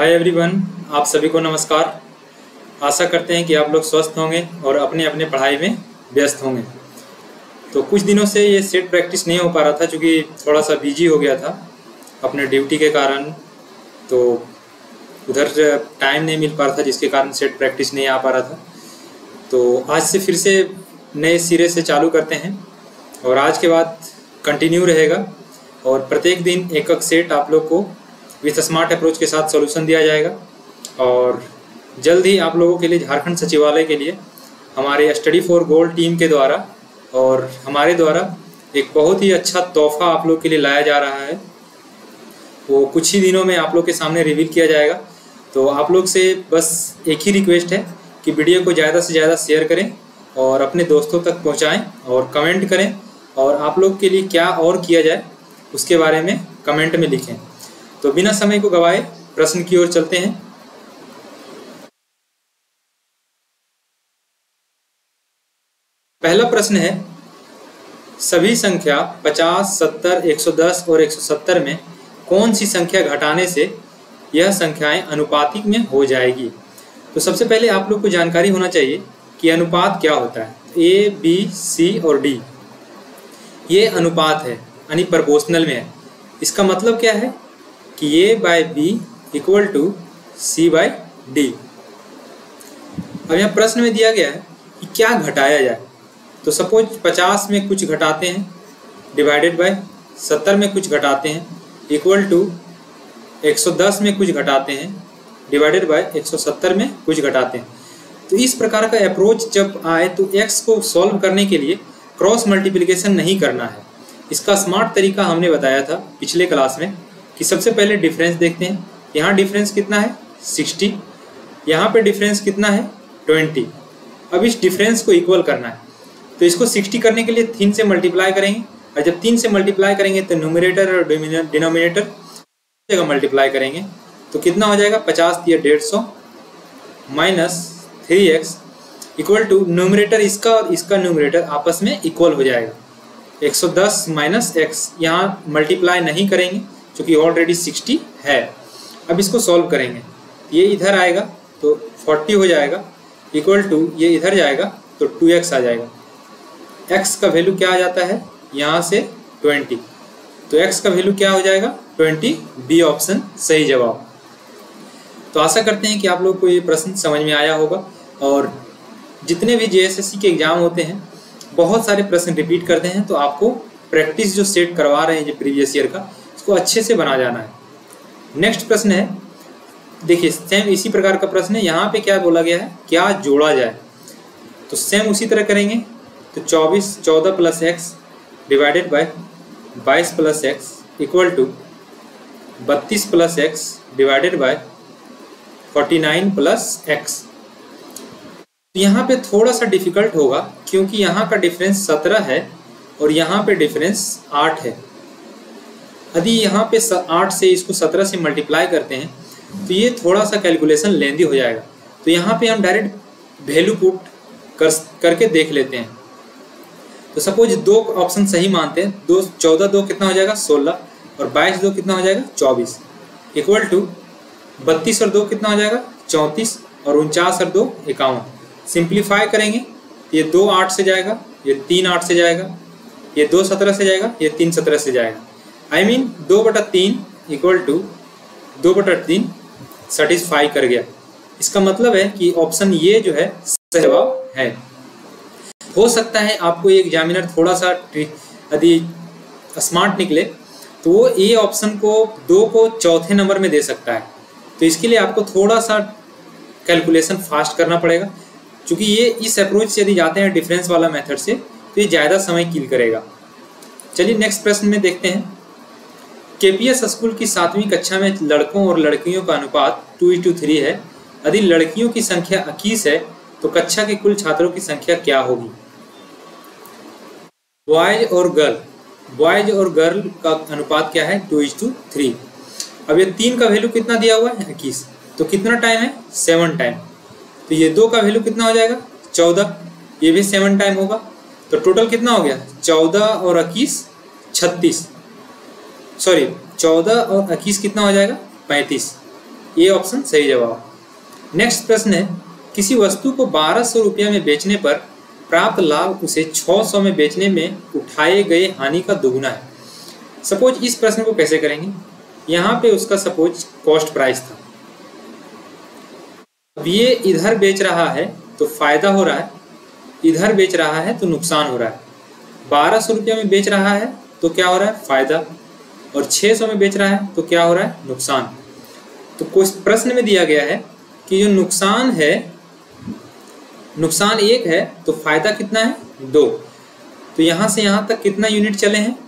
Hi everyone आप सभी को नमस्कार। आशा करते हैं कि आप लोग स्वस्थ होंगे और अपने अपने पढ़ाई में व्यस्त होंगे। तो कुछ दिनों से ये सेट प्रैक्टिस नहीं हो पा रहा था क्योंकि थोड़ा सा बिज़ी हो गया था अपने ड्यूटी के कारण। तो उधर टाइम नहीं मिल पा रहा था, जिसके कारण सेट प्रैक्टिस नहीं आ पा रहा था। तो आज से फिर से नए सिरे से चालू करते हैं और आज के बाद कंटिन्यू रहेगा और प्रत्येक दिन एक एक सेट आप लोग को विथ स्मार्ट अप्रोच के साथ सोल्यूशन दिया जाएगा। और जल्द ही आप लोगों के लिए, झारखंड सचिवालय के लिए, हमारे स्टडी फॉर गोल्ड टीम के द्वारा और हमारे द्वारा एक बहुत ही अच्छा तोहफा आप लोग के लिए लाया जा रहा है। वो कुछ ही दिनों में आप लोग के सामने रिवील किया जाएगा। तो आप लोग से बस एक ही रिक्वेस्ट है कि वीडियो को ज़्यादा से ज़्यादा शेयर करें और अपने दोस्तों तक पहुंचाएँ और कमेंट करें और आप लोग के लिए क्या और किया जाए, उसके बारे में कमेंट में लिखें। तो बिना समय को गवाए प्रश्न की ओर चलते हैं। पहला प्रश्न है सभी संख्या 50, 70, 110 और 170 में कौन सी संख्या घटाने से यह संख्याएँ अनुपातिक में हो जाएगी? तो सबसे पहले आप लोग को जानकारी होना चाहिए कि अनुपात क्या होता है। ए बी सी और डी ये अनुपात है यानी प्रपोर्शनल में है। इसका मतलब क्या है? कि A by B equal to C by D अब यहाँ प्रश्न में दिया गया है कि क्या घटाया जाए? तो सपोज़ 50 में कुछ घटाते हैं डिवाइडेड बाय 70 में कुछ घटाते हैं इक्वल टू 110 में कुछ घटाते हैं डिवाइडेड बाय 170 में कुछ घटाते हैं। तो इस प्रकार का अप्रोच जब आए तो x को सॉल्व करने के लिए क्रॉस मल्टीप्लिकेशन नहीं करना है। इसका स्मार्ट तरीका हमने बताया था पिछले क्लास में। कि सबसे पहले डिफरेंस देखते हैं। यहाँ डिफरेंस कितना है? 60 यहाँ पे डिफरेंस कितना है? 20 अब इस डिफरेंस को इक्वल करना है। तो इसको 60 करने के लिए तीन से मल्टीप्लाई करेंगे। और जब तीन से मल्टीप्लाई करेंगे तो न्यूमिनेटर और डिनोमिनेटर जगह मल्टीप्लाई करेंगे। तो कितना हो जाएगा? पचास या डेढ़ सौ minus three X equal to numerator इसका और इसका न्यूमिनेटर आपस में इक्वल हो जाएगा। 110 माइनस एक्स यहाँ मल्टीप्लाई नहीं करेंगे। क्योंकि ऑलरेडी 60 है। अब इसको सॉल्व करेंगे। ये इधर आएगा तो 40 हो जाएगा। इक्वल टू ये इधर जाएगा तो 2x आ जाएगा। x का वैल्यू क्या आ जाता है? यहाँ से 20 तो x का वैल्यू क्या हो जाएगा? 20 बी ऑप्शन सही जवाब। तो आशा करते हैं कि आप लोग को ये प्रश्न समझ में आया होगा। और जितने भी जेएसएससी के एग्ज़ाम होते हैं, बहुत सारे प्रश्न रिपीट करते हैं तो आपको प्रैक्टिस जो सेट करवा रहे हैं जो प्रीवियस ईयर का उसको अच्छे से बना जाना है। नेक्स्ट प्रश्न है। देखिए सेम इसी प्रकार का प्रश्न है। यहाँ पे क्या बोला गया है? क्या जोड़ा जाए? तो सेम उसी तरह करेंगे। तो 24 14 plus X divided by 22 plus X equal to 32 plus X divided by 49 plus X यहाँ पे थोड़ा सा डिफ़िकल्ट होगा, क्योंकि यहाँ का डिफरेंस 17 है और यहाँ पे डिफरेंस 8 है। यदि यहाँ पे आठ से इसको 17 से मल्टीप्लाई करते हैं तो ये थोड़ा सा कैलकुलेशन लेंदी हो जाएगा। तो यहाँ पे हम डायरेक्ट वैल्यू पुट कर करके देख लेते हैं। तो सपोज़ दो ऑप्शन सही मानते हैं। दो चौदह दो कितना हो जाएगा? सोलह। और बाईस दो कितना हो जाएगा? चौबीस। इक्वल टू बत्तीस और दो कितना हो जाएगा? चौंतीस। और उनचास और दो इक्यावन सिंप्लीफाई करेंगे। ये दो आठ से जाएगा, ये तीन आठ से जाएगा, ये दो सत्रह से जाएगा, ये तीन सत्रह से जाएगा। आई मीन दो बटा तीन इक्वल टू दो बटा तीन सेटिस्फाई कर गया। इसका मतलब है कि ऑप्शन ये जो है जवाब है। हो सकता है आपको एग्जामिनर थोड़ा सा यदि स्मार्ट निकले तो वो ए ऑप्शन को दो को चौथे नंबर में दे सकता है। तो इसके लिए आपको थोड़ा सा कैलकुलेशन फास्ट करना पड़ेगा, क्योंकि ये इस अप्रोच से यदि जाते हैं डिफरेंस वाला मेथड से तो ये ज़्यादा समय किल करेगा। चलिए नेक्स्ट प्रश्न में देखते हैं। केपीएस स्कूल की सातवीं कक्षा में लड़कों और लड़कियों का अनुपात टू टू थ्री है। यदि लड़कियों की संख्या इक्कीस है तो कक्षा के कुल छात्रों की संख्या क्या होगी? बॉयज़ और गर्ल बॉयज़ और गर्ल का अनुपात क्या है? टू इज़ टू थ्री अब ये तीन का वैल्यू कितना दिया हुआ है? इक्कीस. तो कितना टाइम है? सेवन टाइम तो ये दो का वैल्यू कितना हो जाएगा? चौदह. ये भी सेवन टाइम होगा। तो टोटल कितना हो गया? चौदह और इक्कीस, छत्तीस. सॉरी चौदह और इक्कीस कितना हो जाएगा? पैंतीस। ये ऑप्शन सही जवाब। नेक्स्ट प्रश्न है, किसी वस्तु को बारह सौ रुपया में बेचने पर प्राप्त लाभ उसे छः सौ में बेचने में उठाए गए हानि का दोगुना है। सपोज़ इस प्रश्न को कैसे करेंगे? यहाँ पे उसका सपोज़ कॉस्ट प्राइस था। अब ये इधर बेच रहा है तो फ़ायदा हो रहा है। इधर बेच रहा है तो नुकसान हो रहा है। बारह सौ रुपया में बेच रहा है तो क्या हो रहा है? फ़ायदा। और छः सौ में बेच रहा है तो क्या हो रहा है? नुकसान। तो कुछ प्रश्न में दिया गया है कि जो नुकसान है, नुकसान एक है तो फ़ायदा कितना है? दो। तो यहाँ से यहाँ तक कितना यूनिट चले हैं?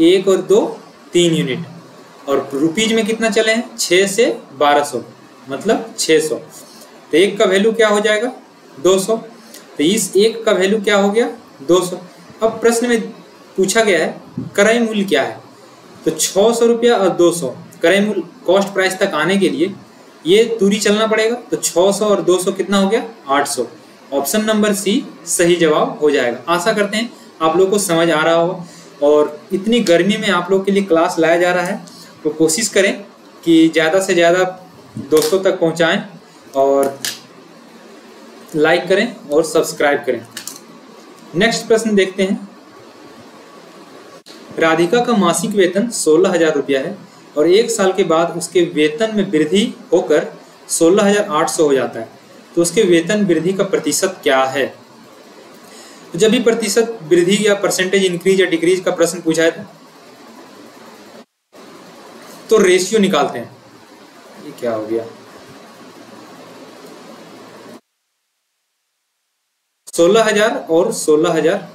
एक और दो, तीन यूनिट। और रुपीज़ में कितना चले हैं? छः से बारह सौ मतलब छः सौ। तो एक का वैल्यू क्या हो जाएगा? दो सौ। तो इस एक का वैल्यू क्या हो गया? दो सौ। अब प्रश्न में पूछा गया है क्रय मूल्य क्या है? तो छः सौ रुपया और दो सौ क्रय मूल्य कॉस्ट प्राइस तक आने के लिए, ये दूरी चलना पड़ेगा। तो 600 और 200 कितना हो गया? 800 ऑप्शन नंबर सी सही जवाब हो जाएगा। आशा करते हैं आप लोग को समझ आ रहा हो और इतनी गर्मी में आप लोग के लिए क्लास लाया जा रहा है। तो कोशिश करें कि ज़्यादा से ज़्यादा दोस्तों तक पहुंचाएँ और लाइक करें और सब्सक्राइब करें। नेक्स्ट प्रश्न देखते हैं। राधिका का मासिक वेतन सोलह हज़ार रुपया है और एक साल के बाद उसके वेतन में वृद्धि होकर सोलह हज़ार आठ सौ हो जाता है। तो उसके वेतन वृद्धि का प्रतिशत क्या है? तो जब भी प्रतिशत वृद्धि या परसेंटेज इंक्रीज या डिक्रीज का प्रश्न पूछा है तो रेशियो निकालते हैं। ये क्या हो गया? सोलह हज़ार और सोलह हज़ार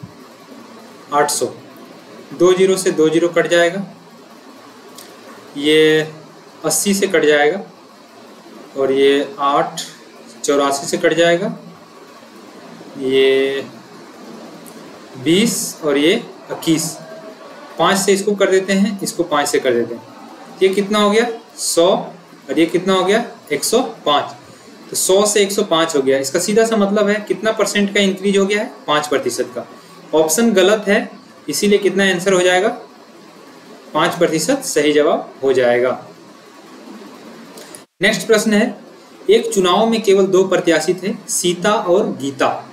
आठ सौ। दो ज़ीरो से दो ज़ीरो कट जाएगा। ये अस्सी से कट जाएगा और ये आठ चौरासी से कट जाएगा। ये बीस और ये इक्कीस। पाँच से इसको कर देते हैं, इसको पाँच से कर देते हैं। ये कितना हो गया? सौ और ये कितना हो गया? एक सौ पाँच। तो सौ से एक सौ पाँच हो गया। इसका सीधा सा मतलब है, कितना परसेंट का इंक्रीज हो गया है? पाँच प्रतिशत का। ऑप्शन गलत है इसीलिए कितना आंसर हो जाएगा? पाँच प्रतिशत सही जवाब हो जाएगा। नेक्स्ट प्रश्न है, एक चुनाव में केवल दो प्रत्याशी थे, सीता और गीता।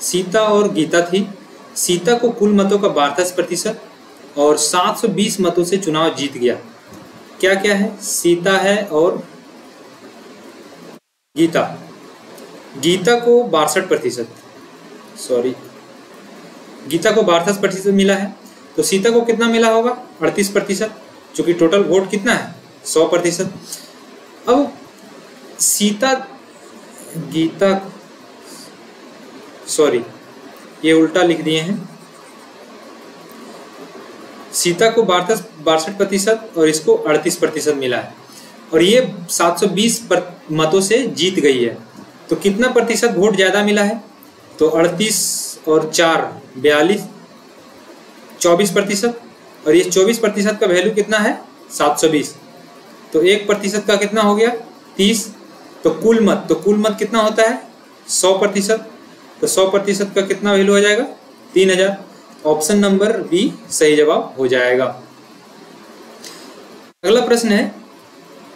सीता और गीता थी। सीता को कुल मतों का बारह प्रतिशत और 720 मतों से चुनाव जीत गया। क्या क्या है? सीता है और गीता। गीता को बासठ प्रतिशत। सॉरी गीता को बारह प्रतिशत मिला है। तो सीता को कितना मिला होगा? अड़तीस प्रतिशत चूँकि टोटल वोट कितना है? सौ प्रतिशत। अब सीता, गीता सॉरी ये उल्टा लिख दिए हैं। सीता को बासठ प्रतिशत और इसको अड़तीस प्रतिशत मिला है। और ये 720 मतों से जीत गई है। तो कितना प्रतिशत वोट ज़्यादा मिला है? तो अड़तीस और चार, बयालीस, चौबीस प्रतिशत। और ये चौबीस प्रतिशत का वैल्यू कितना है? 720 तो एक प्रतिशत का कितना हो गया? तीस। तो कुल मत तो कुल मत कितना होता है? सौ प्रतिशत। तो सौ प्रतिशत का कितना वैल्यू हो जाएगा? तीन हज़ार। ऑप्शन नंबर बी सही जवाब हो जाएगा। अगला प्रश्न है,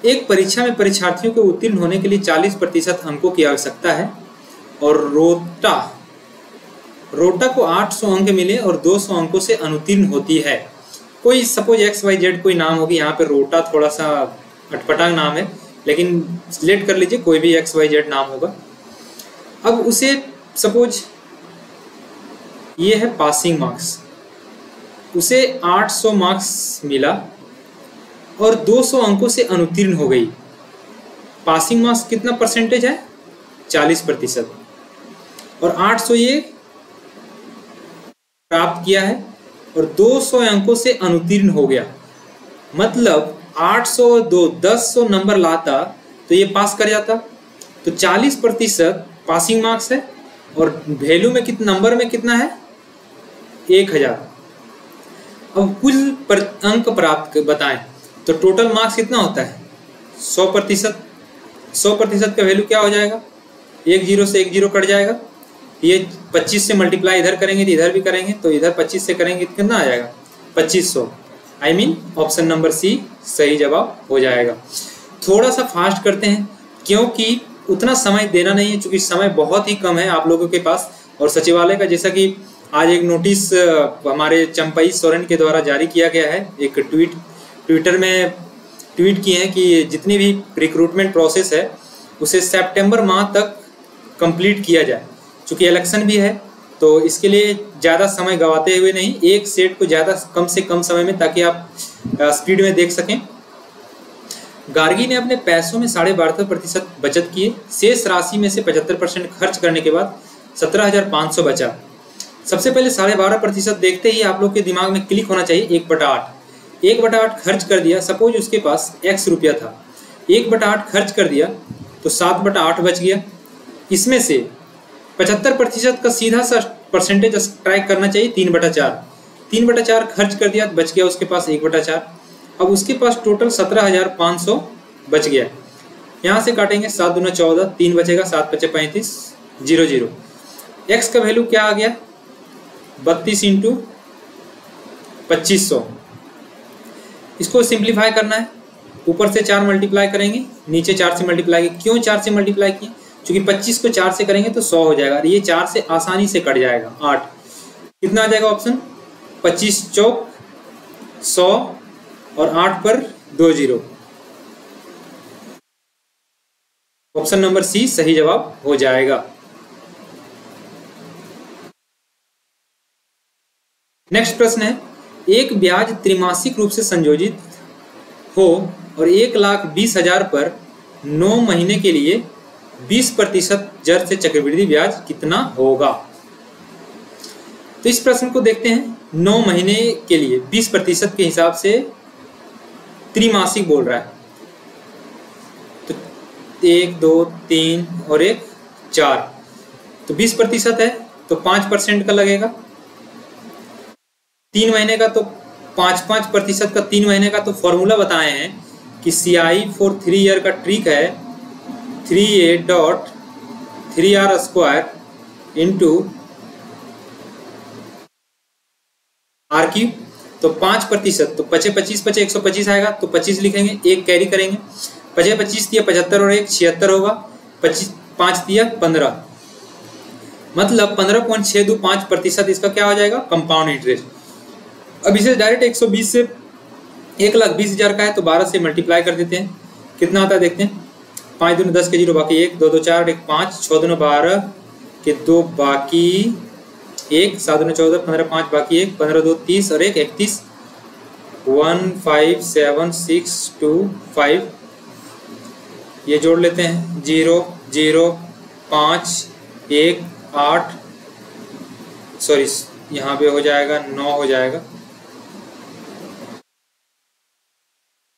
एक परीक्षा में परीक्षार्थियों को उत्तीर्ण होने के लिए 40 प्रतिशत अंकों की आवश्यकता है? और रोटा रोटा को 800 अंक मिले और 200 अंकों से अनुतीर्ण होती है। कोई सपोज़ एक्स वाई जेड कोई नाम होगी, यहाँ पे रोटा थोड़ा सा अटपटा नाम है, लेकिन सिलेक्ट कर लीजिए, कोई भी एक्स वाई जेड नाम होगा। अब उसे सपोज़ ये है पासिंग मार्क्स उसे 800 मार्क्स मिला और 200 अंकों से अनुत्तीर्ण हो गई। पासिंग मार्क्स कितना परसेंटेज है? 40 प्रतिशत। और 800 ये प्राप्त किया है और 200 अंकों से अनुत्तीर्ण हो गया। मतलब 800 दो, दस सौ नंबर लाता तो ये पास कर जाता। तो 40 प्रतिशत पासिंग मार्क्स है और वैल्यू में कितना नंबर में कितना है? एक हज़ार। अब कुल पर, अंक प्राप्त बताएँ तो टोटल मार्क्स कितना होता है? सौ प्रतिशत। सौ प्रतिशत का वैल्यू क्या हो जाएगा? एक ज़ीरो से एक ज़ीरो कट जाएगा। ये पच्चीस से मल्टीप्लाई इधर करेंगे तो इधर भी करेंगे तो इधर पच्चीस से करेंगे तो कितना आ जाएगा? पच्चीस सौ। I mean option number C सही जवाब हो जाएगा। थोड़ा सा फास्ट करते हैं, क्योंकि उतना समय देना नहीं है क्योंकि समय बहुत ही कम है आप लोगों के पास। और सचिवालय का जैसा कि आज एक नोटिस हमारे चंपई सोरेन के द्वारा जारी किया गया है, एक ट्वीट ट्विटर में ट्वीट किए हैं कि जितनी भी रिक्रूटमेंट प्रोसेस है, उसे सितंबर माह तक कंप्लीट किया जाए। चूँकि इलेक्शन भी है तो इसके लिए ज़्यादा समय गवाते हुए नहीं, एक सेट को ज़्यादा कम से कम समय में ताकि आप स्पीड में देख सकें। गार्गी ने अपने पैसों में साढ़े बारह प्रतिशत बचत किए शेष राशि में से पचहत्तर परसेंट खर्च करने के बाद सत्रह हज़ार पाँच सौ बचा। सबसे पहले साढ़े बारह प्रतिशत देखते ही आप लोग के दिमाग में क्लिक होना चाहिए, एक बटा आठ। एक बटा आठ खर्च कर दिया। सपोज़ उसके पास एक्स रुपया था। एक बटा आठ खर्च कर दिया तो सात बटा आठ बच गया। इसमें से पचहत्तर प्रतिशत का सीधा सा परसेंटेज ट्रैक करना चाहिए, तीन बटा चार। तीन बटा चार खर्च कर दिया, बच गया उसके पास एक बटा चार। अब उसके पास टोटल सत्रह हज़ार पाँच सौ बच गया। यहाँ से काटेंगे सात दूना चौदह, तीन बचेगा सात पचे पैंतीस, ज़ीरो ज़ीरो। एक्स का वैल्यू क्या आ गया? बत्तीस इंटू पच्चीस सौ। इसको सिंप्लीफाई करना है। ऊपर से चार मल्टीप्लाई करेंगे, नीचे चार से मल्टीप्लाई क्यों चार से मल्टीप्लाई किए? क्योंकि पच्चीस को चार से करेंगे तो सौ हो जाएगा। ये चार से आसानी से कट जाएगा, आठ। कितना आ जाएगा ऑप्शन पच्चीस चौक सौ और आठ पर दो ज़ीरो। ऑप्शन नंबर सी सही जवाब हो जाएगा। नेक्स्ट प्रश्न है, एक ब्याज त्रिमासिक रूप से संयोजित हो और एक लाख बीस हज़ार पर नौ महीने के लिए बीस प्रतिशत जर से चक्रवृद्धि ब्याज कितना होगा? तो इस प्रश्न को देखते हैं। नौ महीने के लिए बीस प्रतिशत के हिसाब से त्रिमासिक बोल रहा है। तो एक, दो, तीन और एक, चार। तो बीस प्रतिशत है तो पाँच परसेंट का लगेगा। तीन महीने का तो पाँच पाँच प्रतिशत का तीन महीने का तो फॉर्मूला बताए हैं कि C I for three year का ट्रिक है। Three a dot three r square into r cube तो पाँच प्रतिशत तो पचे पच्चीस, पचे एक सौ पच्चीस आएगा तो पच्चीस लिखेंगे, एक कैरी करेंगे। पचे पच्चीस दिया पचहत्तर और एक, छिहत्तर होगा। पच्चीस, पाँच दिया पंद्रह। मतलब पंद्रह पॉइंट छह दो पाँच प्रतिशत इसका क्या हो जाएगा? कंपाउंड इंटरेस्ट अब इसे डायरेक्ट एक सौ बीस से एक लाख बीस हज़ार का है तो बारह से मल्टीप्लाई कर देते हैं। कितना आता है देखते हैं। पाँच दोनों दस के ज़ीरो, बाकी एक, दो दो, चार, एक, पाँच छः दोनों बारह, के दो बाकी एक, सात दो चौदह, पंद्रह पाँच, बाकी एक, पंद्रह दो, तीस, और एक, इकतीस। One, five, seven, six, two, five. ये जोड़ लेते हैं। ज़ीरो ज़ीरो, पाँच, एक, आठ। सॉरी, यहाँ पे हो जाएगा, नौ हो जाएगा।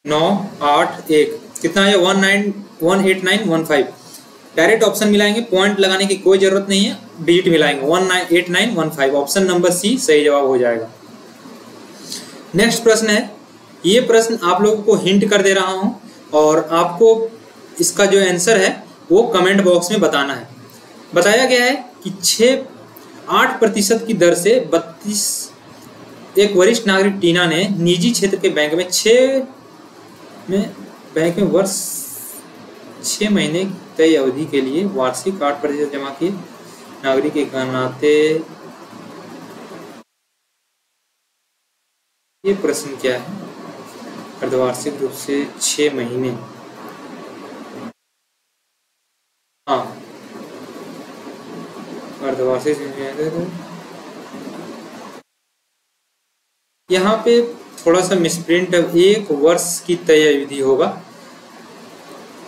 नौ, आठ, एक। कितना है? One nine one eight nine one five direct option मिलाएँगे point लगाने की कोई ज़रूरत नहीं है digit मिलाएँगे one nine eight nine one five option number C सही जवाब हो जाएगा। नेक्स्ट प्रश्न है, ये प्रश्न आप लोगों को हिंट कर दे रहा हूँ, और आपको इसका जो आंसर है, वो कमेंट बॉक्स में बताना है। बताया गया है कि छः आठ प्रतिशत की दर से बत्तीस, एक वरिष्ठ नागरिक टीना ने निजी क्षेत्र के बैंक में छः में, बैंक में वर्ष छः महीने तय अवधि के लिए वार्षिक आठ प्रतिशत जमा किए नागरिक के नाते ये प्रश्न क्या है? अर्धवार्षिक रूप से छः महीने। हाँ। अर्धवार्षिक यहाँ पे थोड़ा सा मिसप्रिंट एक वर्ष की तय अवधि होगा।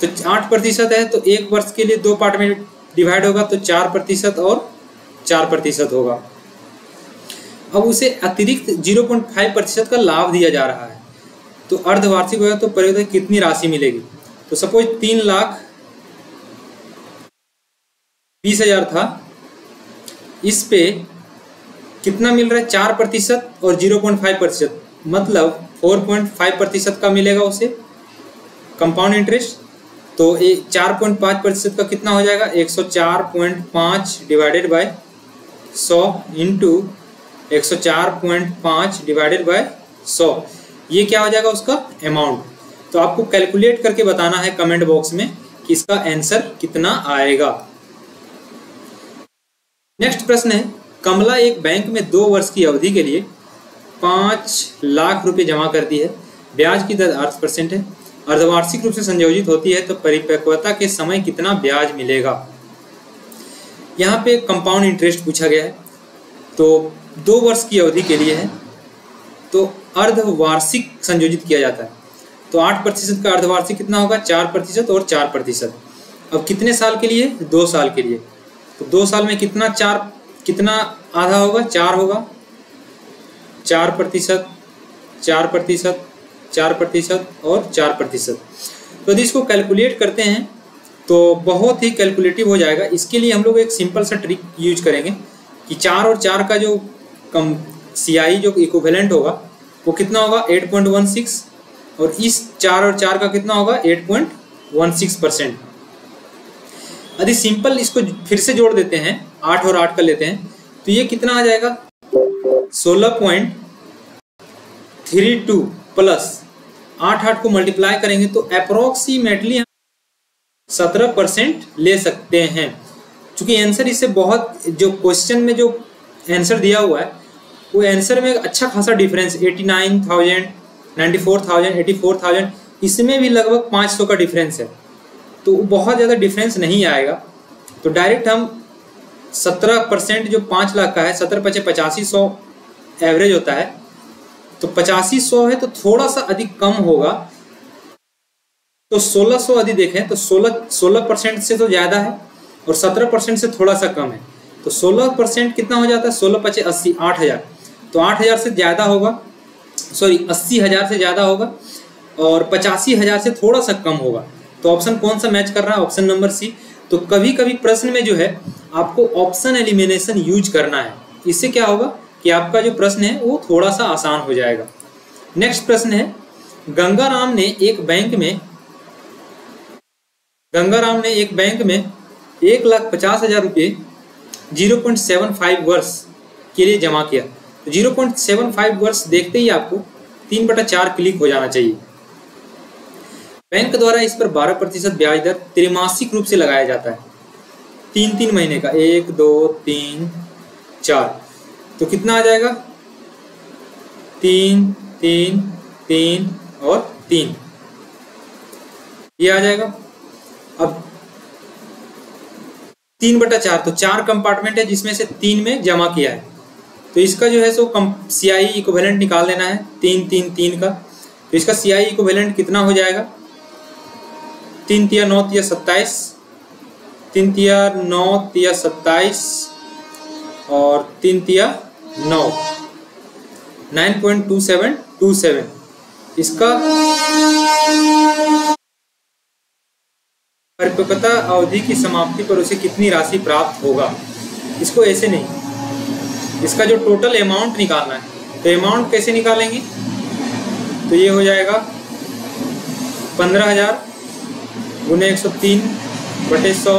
तो आठ प्रतिशत है तो एक वर्ष के लिए दो पार्ट में डिवाइड होगा तो चार प्रतिशत और चार प्रतिशत होगा। अब उसे अतिरिक्त ज़ीरो पॉइंट फाइव प्रतिशत का लाभ दिया जा रहा है। तो अर्धवार्षिक होगा तो परिवर्तन कितनी राशि मिलेगी? तो सपोज़ तीन लाख बीस हज़ार था। इस पे कितना मिल रहा है? चार प्रतिशत और ज़ीरो पॉइंट फाइव प्रतिशत। मतलब फोर पॉइंट फाइव प्रतिशत का मिलेगा उसे। कंपाउंड इंटरेस्ट तो एक चार पॉइंट पाँच प्रतिशत का कितना हो जाएगा? एक सौ चार पॉइंट पाँच डिवाइडेड बाय सौ इंटू एक सौ चार पॉइंट पाँच डिवाइडेड बाय सौ। ये क्या हो जाएगा उसका? अमाउंट तो आपको कैलकुलेट करके बताना है कमेंट बॉक्स में कि इसका आंसर कितना आएगा। नेक्स्ट प्रश्न है। कमला एक बैंक में दो वर्ष की अवधि के लिए पाँच लाख रुपए जमा करती है। ब्याज की दर आठ परसेंट है। अर्धवार्षिक रूप से संयोजित होती है तो परिपक्वता के समय कितना ब्याज मिलेगा? यहाँ पे कंपाउंड इंटरेस्ट पूछा गया है। तो दो वर्ष की अवधि के लिए है। तो अर्धवार्षिक संयोजित किया जाता है। तो आठ प्रतिशत का अर्धवार्षिक कितना होगा? चार प्रतिशत और चार प्रतिशत। अब कितने साल के लिए? दो साल के लिए। तो दो साल में कितना चार, कितना आधा होगा? चार होगा। चार प्रतिशत चार प्रतिशत चार प्रतिशत और चार प्रतिशत। तो यदि इसको कैलकुलेट करते हैं तो बहुत ही कैलकुलेटिव हो जाएगा। इसके लिए हम लोग एक सिंपल सा ट्रिक यूज़ करेंगे कि चार और चार का जो कम सी जो इक्विवेलेंट होगा, वो कितना होगा? एट पॉइंट वन सिक्स और इस चार और चार का कितना होगा? Eight point one six percent यदि सिंपल इसको फिर से जोड़ देते हैं, आठ और आठ कर लेते हैं तो ये कितना आ जाएगा? सोलह पॉइंट थ्री टू प्लस आठ आठ को मल्टीप्लाई करेंगे तो अप्रोक्सीमेटली हम सत्रह परसेंट ले सकते हैं। क्योंकि आंसर इससे बहुत, जो क्वेश्चन में जो आंसर दिया हुआ है, वो आंसर में अच्छा खासा difference eighty nine thousand ninety four thousand eighty four thousand इसमें भी लगभग पाँच सौ का डिफरेंस है। तो बहुत ज़्यादा डिफरेंस नहीं आएगा। तो डायरेक्ट हम सत्रह परसेंट जो पाँच लाख का है, सत्रह पचे पचासी सौ एवरेज होता है तो पचासी सौ है तो थोड़ा सा अधिक कम होगा। तो सोलह सौ यदि देखें तो सोलह सोलह परसेंट से तो ज़्यादा है और सत्रह परसेंट से थोड़ा सा कम है। तो सोलह परसेंट कितना हो जाता है? सोलह पचे अस्सी, आठ हज़ार। तो आठ हज़ार से ज़्यादा होगा, सॉरी, अस्सी हज़ार से ज़्यादा होगा और पचासी हज़ार से थोड़ा सा कम होगा। तो ऑप्शन कौन सा मैच कर रहा है? Option number C. तो कभी कभी प्रश्न में जो है, आपको ऑप्शन एलिमिनेशन यूज़ करना है। इससे क्या होगा? कि आपका जो प्रश्न है, वो थोड़ा सा आसान हो जाएगा। नेक्स्ट प्रश्न है, गंगाराम ने एक बैंक में, गंगाराम ने एक बैंक में एक लाख पचास हज़ार रुपये ज़ीरो पॉइंट सेवन फाइव वर्ष के लिए जमा किया। तो ज़ीरो पॉइंट सेवन फाइव वर्ष देखते ही आपको तीन बटा चार क्लिक हो जाना चाहिए। बैंक द्वारा इस पर बारह प्रतिशत ब्याज दर त्रिमासिक रूप से लगाया जाता है। तीन तीन महीने का, एक, दो, तीन, चार। तो कितना आ जाएगा? तीन तीन तीन और तीन। ये आ जाएगा। अब तीन बटा चार तो चार कंपार्टमेंट है जिसमें से तीन में जमा किया है। तो इसका जो है सो कम सी आई निकाल लेना है, तीन तीन तीन का। तो इसका सी आई इक्वेलेंट कितना हो जाएगा? तीन तिया नौ, तिया सत्ताईस। तीन तिया नौ, तिया सत्ताईस और तीन तिया नौ nine point two seven two seven इसका परिपक्वता अवधि की समाप्ति पर उसे कितनी राशि प्राप्त होगा? इसको ऐसे नहीं। इसका जो टोटल अमाउंट निकालना है तो अमाउंट कैसे निकालेंगे? तो ये हो जाएगा पंद्रह हज़ार गुने एक सौ तीन बटे सौ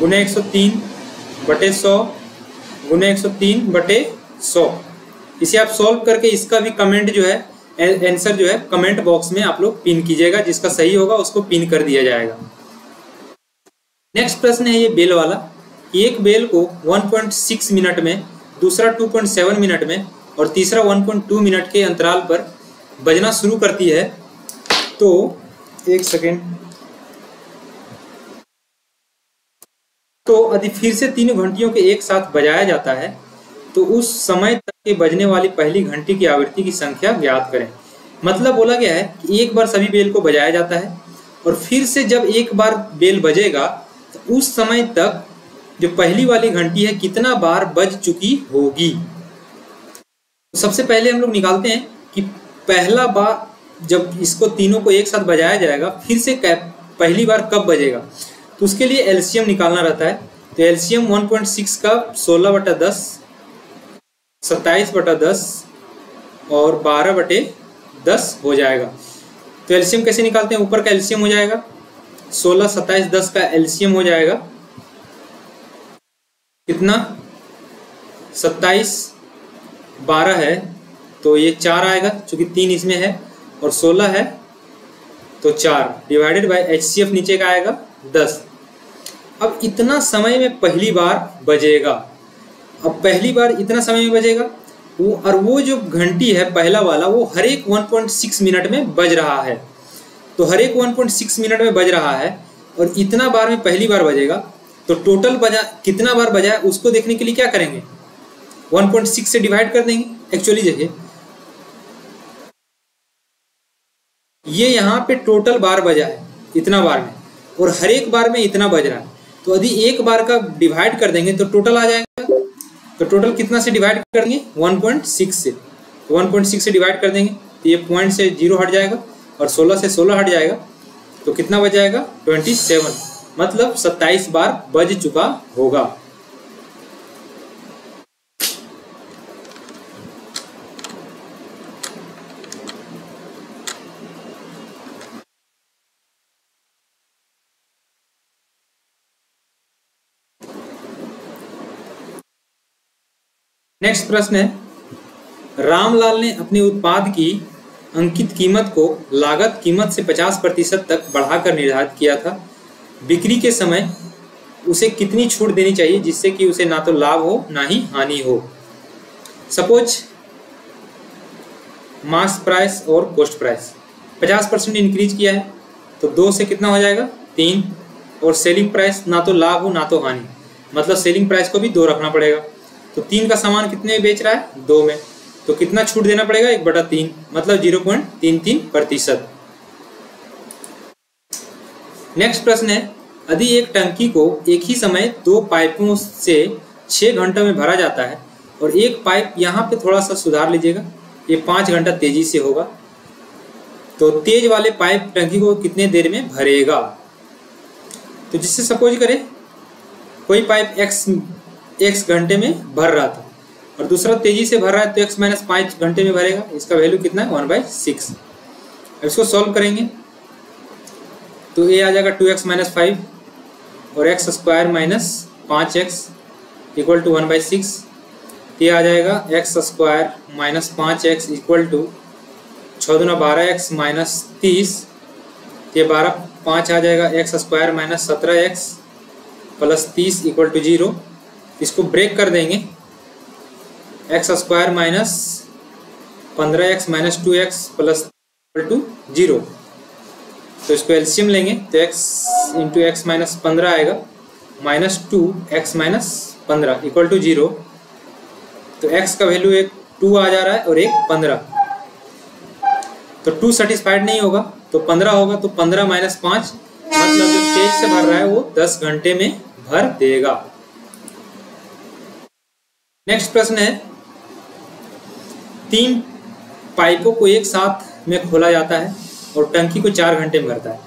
गुने एक सौ तीन बटे सौ गुने एक सौ तीन बटे सौ। इसे आप सॉल्व करके इसका भी कमेंट जो है आंसर जो है कमेंट बॉक्स में आप लोग पिन कीजिएगा, जिसका सही होगा उसको पिन कर दिया जाएगा। नेक्स्ट प्रश्न है ये बेल वाला एक बेल को 1.6 मिनट में, दूसरा 2.7 मिनट में और तीसरा 1.2 मिनट के अंतराल पर बजना शुरू करती है। तो एक सेकेंड तो यदि फिर से तीनों घंटियों के एक साथ बजाया जाता है तो उस समय तक के बजने वाली पहली घंटी की आवृत्ति की संख्या ज्ञात करें। मतलब बोला गया है कि एक बार सभी बेल को बजाया जाता है और फिर से जब एक बार बेल बजेगा तो उस समय तक जो पहली वाली घंटी है, कितना बार बज चुकी होगी? तो सबसे पहले हम लोग निकालते हैं कि पहला बार जब इसको तीनों को एक साथ बजाया जाएगा, फिर से पहली बार कब बजेगा? तो उसके लिए एलसीएम निकालना रहता है। तो एलसीएम 1.6 का 16 बटा दस, सत्ताईस बटा दस और 12 बटे दस हो जाएगा। तो एलसीएम कैसे निकालते हैं? ऊपर का एलसीएम हो जाएगा 16 सत्ताईस, दस का एलसीएम हो जाएगा। कितना? सत्ताईस, बारह है तो ये चार आएगा क्योंकि तीन इसमें है, और सोलह है तो चार। डिवाइडेड बाई एच नीचे का आएगा, दस। अब इतना समय में पहली बार बजेगा। अब पहली बार इतना समय में बजेगा। वो, और वो जो घंटी है, पहला वाला, वो हर एक 1.6 मिनट में बज रहा है। तो हर एक 1.6 मिनट में बज रहा है, और इतना बार में पहली बार बजेगा। तो टोटल बजा, कितना बार बजा है उसको देखने के लिए क्या करेंगे? 1.6 से डिवाइड कर देंगे। एक्चुअली देखिए, ये यहाँ पे टोटल बार बजा है, इतना बार में। और हर एक बार में इतना बज रहा है। तो यदि एक बार का डिवाइड कर देंगे तो टोटल आ जाएगा। तो टोटल कितना से डिवाइड करेंगे? 1.6 से। तो 1.6 से डिवाइड कर देंगे तो ये पॉइंट से ज़ीरो हट जाएगा और 16 से 16 हट जाएगा। तो कितना बच जाएगा? 27 मतलब 27 बार बज चुका होगा। नेक्स्ट प्रश्न है। रामलाल ने अपने उत्पाद की अंकित कीमत को लागत कीमत से 50 प्रतिशत तक बढ़ाकर निर्धारित किया था। बिक्री के समय उसे कितनी छूट देनी चाहिए जिससे कि उसे ना तो लाभ हो, ना ही हानि हो? सपोज़ मास प्राइस और कॉस्ट प्राइस 50 परसेंट इंक्रीज किया है तो दो से कितना हो जाएगा? तीन। और सेलिंग प्राइस ना तो लाभ हो, ना तो हानि। मतलब सेलिंग प्राइस को भी दो रखना पड़ेगा। तो तीन का सामान कितने में बेच रहा है? दो में। तो कितना छूट देना पड़ेगा? एक बटा तीन मतलब ज़ीरो पॉइंट तीन तीन प्रतिशत। नेक्स्ट प्रश्न है, यदि एक टंकी को एक ही समय दो पाइपों से छः घंटों में भरा जाता है और एक पाइप यहाँ पे थोड़ा सा सुधार लीजिएगा, ये पाँच घंटा तेज़ी से होगा तो तेज वाले पाइप टंकी को कितने देर में भरेगा? तो जिससे सपोज़ करें, कोई पाइप एक्स एक्स घंटे में भर रहा था। और दूसरा तेज़ी से भर रहा है तो एक्स माइनस पाँच घंटे में भरेगा। इसका वैल्यू कितना है? वन बाई सिक्स इसको सॉल्व करेंगे। तो ये आ जाएगा टू एक्स माइनस फाइव और एक्स स्क्वायर माइनस पाँच x equal to one by six ये आ जाएगा एक्स स्क्वायर माइनस पाँच एक्स इक्वल टू छः दुना बारह एक्स माइनस तीस। ये बारह पाँच आ जाएगा एक्स स्क्वायर माइनस सत्रह एक्स प्लस तीस इक्वल टू ज़ीरो इसको ब्रेक कर देंगे। एक्स स्क्वायर माइनस पंद्रह x minus two x plus two zero तो इसको एल्शियम लेंगे तो एक्स इंटू एक्स माइनस पंद्रह आएगा। माइनस टू एक्स माइनस पंद्रह इक्वल टू ज़ीरो तो एक्स का वैल्यू एक टू आ जा रहा है और एक पंद्रह। तो टू सेटिस्फाइड नहीं होगा तो पंद्रह होगा तो पंद्रह माइनस पाँच मतलब जो तेज से भर रहा है वो दस घंटे में भर देगा। नेक्स्ट प्रश्न है। तीन पाइपों को एक साथ में खोला जाता है और टंकी को चार घंटे में भरता है।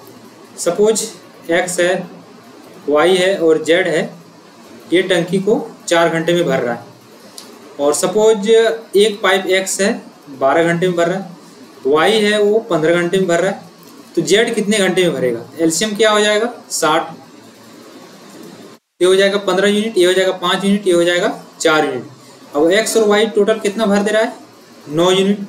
सपोज़ एक्स है वाई है और जेड है, ये टंकी को चार घंटे में भर रहा है। और सपोज़ एक पाइप एक्स है, बारह घंटे में भर रहा है। वाई है, वो पंद्रह घंटे में भर रहा है। तो जेड कितने घंटे में भरेगा? एल्शियम क्या हो जाएगा? साठ। ये हो जाएगा पंद्रह यूनिट, ये हो जाएगा पाँच यूनिट, ये हो जाएगा चार यूनिट अब एक्स और वाई टोटल कितना भर दे रहा है? नौ यूनिट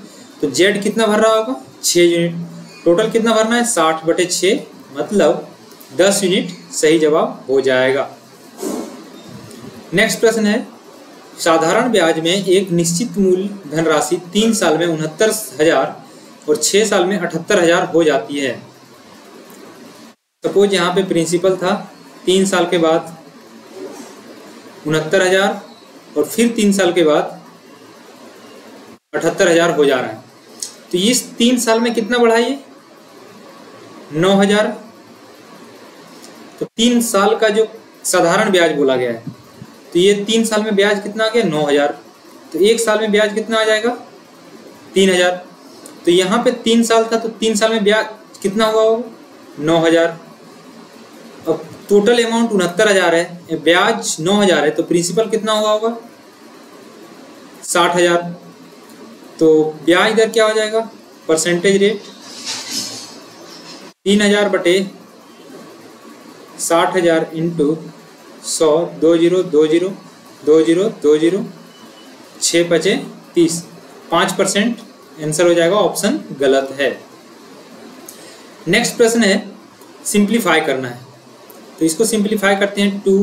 तो जेड कितना भर रहा होगा? छः यूनिट टोटल कितना भरना है? साठ बटे छः मतलब दस यूनिट सही जवाब हो जाएगा। नेक्स्ट प्रश्न है। साधारण ब्याज में एक निश्चित मूल्य धनराशि तीन साल में उनहत्तर हज़ार और छः साल में अठहत्तर हज़ार हो जाती है। सपोज़ यहाँ पे प्रिंसिपल था, तीन साल के बाद उनहत्तर हज़ार और फिर तीन साल के बाद अठहत्तर हज़ार हो जा रहा है। तो इस तीन साल में कितना बढ़ाइए? नौ हज़ार। तो तीन साल का जो साधारण ब्याज बोला गया है तो ये तीन साल में ब्याज कितना आ गया? नौ हज़ार। तो एक साल में ब्याज कितना आ जाएगा? तीन हज़ार। तो यहाँ पे तीन साल था तो तीन साल में ब्याज कितना हुआ होगा? नौ हज़ार। टोटल अमाउंट उनहत्तर हज़ार है। ब्याज नौ हज़ार है। तो प्रिंसिपल कितना हुआ होगा? साठ हज़ार। तो ब्याज दर क्या हो जाएगा? परसेंटेज रेट तीन हज़ार बटे साठ हज़ार इंटू सौ, दो ज़ीरो दो ज़ीरो दो ज़ीरो दो ज़ीरो, छः पचे तीस। पाँच परसेंट आंसर हो जाएगा ऑप्शन गलत है। नेक्स्ट प्रश्न है सिंप्लीफाई करना है। तो इसको सिंप्लीफाई करते हैं two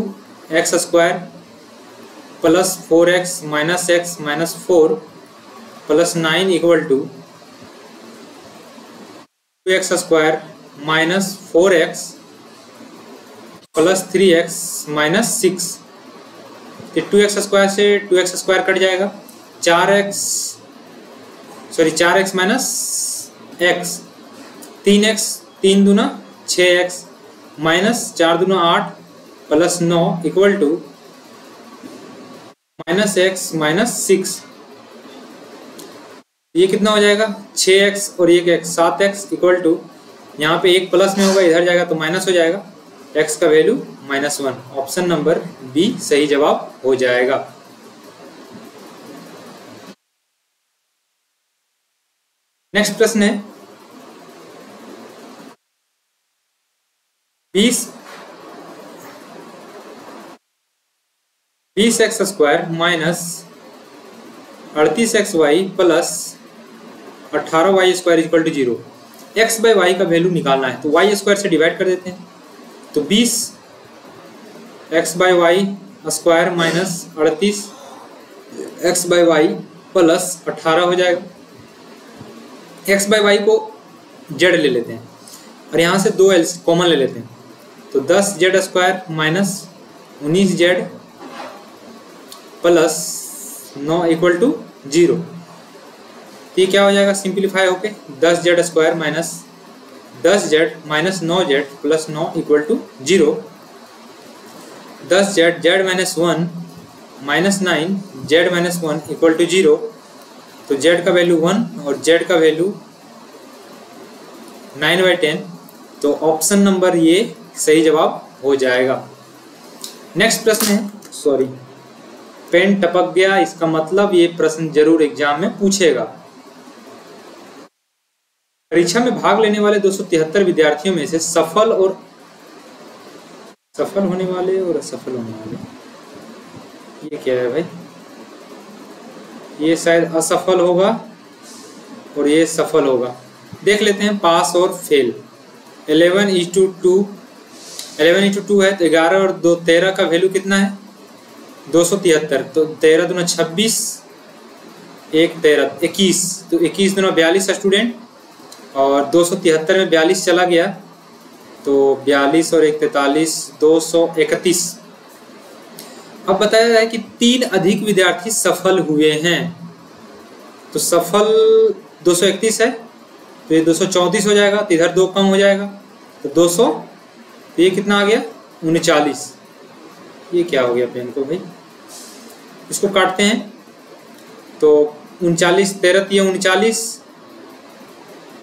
x square plus four x minus x minus four plus nine equal to two x square minus four x plus three x minus six two x square से two x square cut जाएगा। चार x sorry चार x minus x तीन x तीन दूना छः x minus चार दूना आठ plus now equal to minus x minus six ये कितना हो जाएगा? छः एक्स और एक एक्स सात एक्स इक्वल टू यहाँ पे एक प्लस में होगा, इधर जाएगा तो माइनस हो जाएगा। एक्स का value minus one option number B सही जवाब हो जाएगा। नेक्स्ट प्रश्न है। बीस बीस एक्स स्क्वायर माइनस अड़तीस एक्स वाई प्लस अट्ठारह y square equal to zero. X by y का वैल्यू निकालना है तो वाई स्क्वायर से डिवाइड कर देते हैं। तो बीस x by y square minus अड़तीस एक्स बाई वाई प्लस अट्ठारह हो जाएगा। एक्स बाई वाई को जेड ले लेते हैं और यहाँ से दो एल कॉमन ले लेते हैं। तो दस जेड स्क्वायर माइनस उन्नीस जेड प्लस नौ इक्वल टू ज़ीरो। ये क्या हो जाएगा? सिंप्लीफाई होके दस जेड स्क्वायर माइनस दस जेड माइनस नौ जेड प्लस नौ इक्वल टू ज़ीरो। दस z z minus one minus nine, z minus one equal to zero. तो जेड का वैल्यू वन और जेड का वैल्यू नाइन बाई टेन। तो ऑप्शन नंबर ये सही जवाब हो जाएगा। नेक्स्ट प्रश्न है। सॉरी पेन टपक गया, इसका मतलब ये प्रश्न ज़रूर एग्ज़ाम में पूछेगा। परीक्षा में भाग लेने वाले दो सौ तिहत्तर विद्यार्थियों में से सफल और सफल होने वाले और असफल होने वाले। ये क्या है भाई? ये शायद असफल होगा और ये सफल होगा। देख लेते हैं पास और fail 11 is to two eleven into two है तो ग्यारह और दो, तेरह का वैल्यू कितना है? दो सौ तिहत्तर तो तेरह दोनों छब्बीस, एक तेरह, इक्कीस तो इक्कीस दोनों बयालीस स्टूडेंट और दो सौ तिहत्तर में बयालीस चला गया तो बयालीस और एक तैतालीस, दो सौ इकतीस। अब बताया जाए कि तीन अधिक विद्यार्थी सफल हुए हैं तो सफल दो सौ इकतीस है तो ये दो सौ चौंतीस हो जाएगा तो इधर दो कम हो जाएगा तो दो सौ ये कितना आ गया? उनचालीस। ये क्या हो गया पेन को भाई? इसको काटते हैं। तो उनचालीस तेरह तीन उनचालीस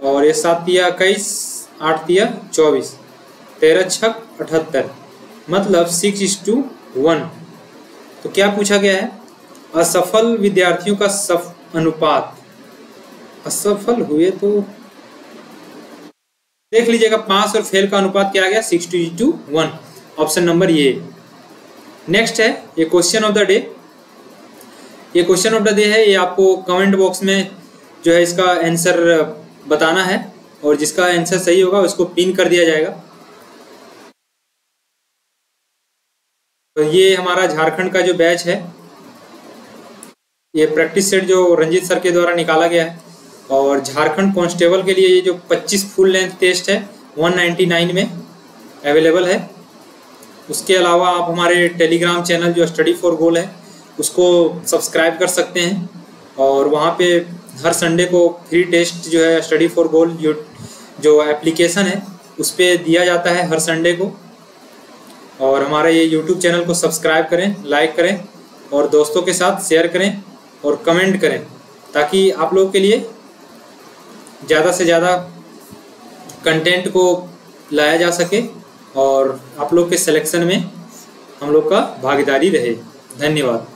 और ये सात दिया इक्कीस, आठ दिया चौबीस। तेरह छक अठहत्तर। मतलब सिक्स इज़ टू वन तो क्या पूछा गया है? असफल विद्यार्थियों का सफ अनुपात। असफल हुए तो देख लीजिएगा पास और फेल का अनुपात क्या आ गया? Six two two one option number ये नेक्स्ट है, ये क्वेश्चन ऑफ़ द डे ये क्वेश्चन ऑफ़ द डे है, ये आपको कमेंट बॉक्स में जो है इसका आंसर बताना है और जिसका आंसर सही होगा उसको पिन कर दिया जाएगा। तो ये हमारा झारखंड का जो बैच है, ये प्रैक्टिस सेट जो रंजीत सर के द्वारा निकाला गया है। और झारखंड कांस्टेबल के लिए ये जो 25 फुल लेंथ टेस्ट है 199 में अवेलेबल है। उसके अलावा आप हमारे टेलीग्राम चैनल जो स्टडी फॉर गोल है, उसको सब्सक्राइब कर सकते हैं और वहाँ पे हर संडे को फ्री टेस्ट जो है, स्टडी फॉर गोल जो जो एप्लीकेशन है, उस पर दिया जाता है हर संडे को। और हमारे ये यूट्यूब चैनल को सब्सक्राइब करें, लाइक करें और दोस्तों के साथ शेयर करें और कमेंट करें, ताकि आप लोगों के लिए ज़्यादा से ज़्यादा कंटेंट को लाया जा सके और आप लोग के सिलेक्शन में हम लोग का भागीदारी रहे। धन्यवाद।